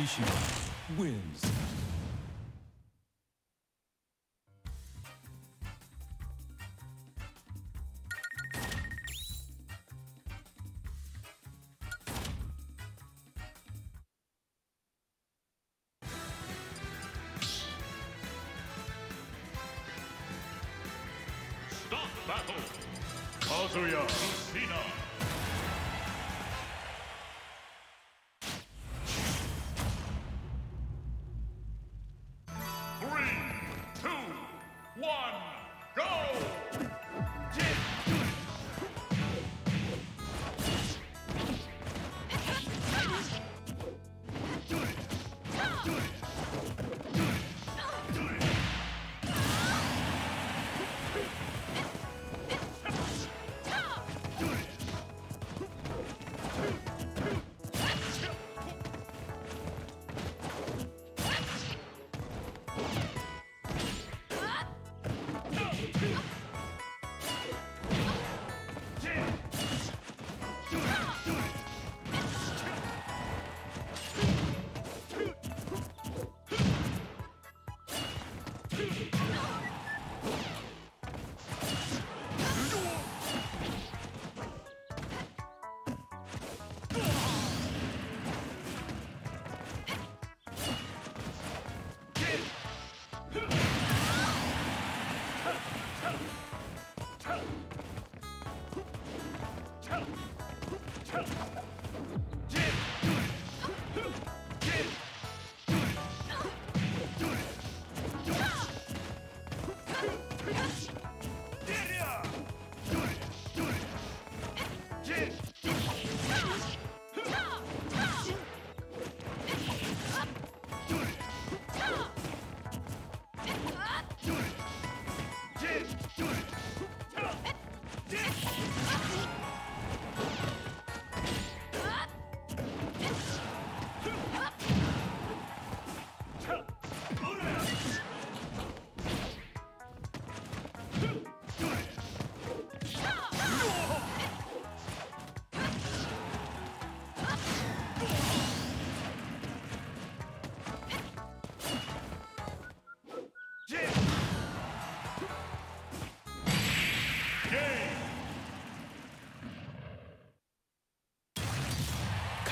Mishima wins. Stop battle! Kazuya Kushina!